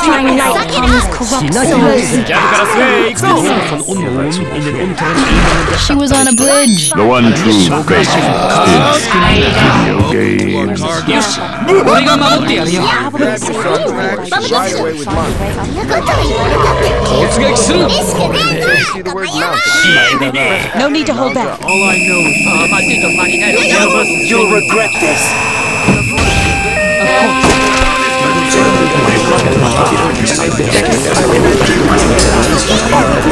She was on a bridge. The one true fate is video games. No need to hold back. All I know is... Uh, You'll regret this.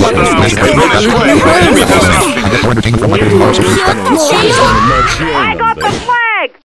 I got the flag!